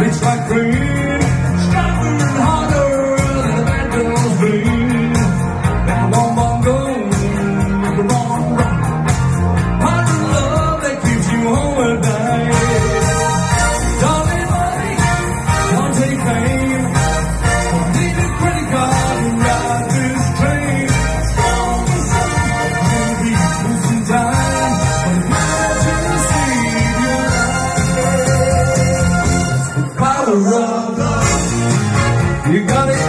It's like free. rubber. You gotta